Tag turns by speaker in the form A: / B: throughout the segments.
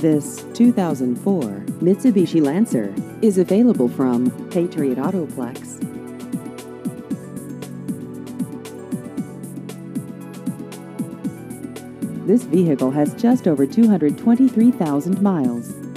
A: This 2004 Mitsubishi Lancer is available from Patriot Autoplex. This vehicle has just over 223,000 miles.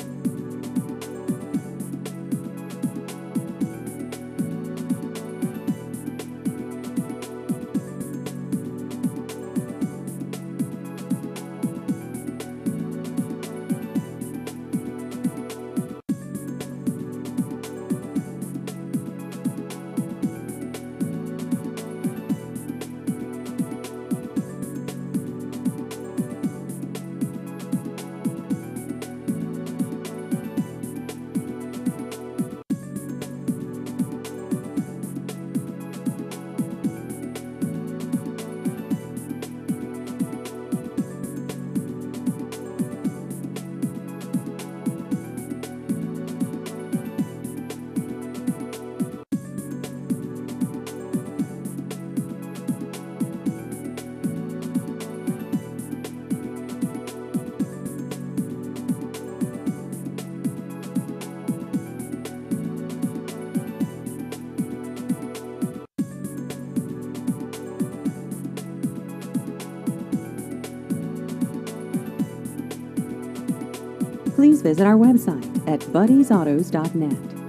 A: Please visit our website at buddysautos.net.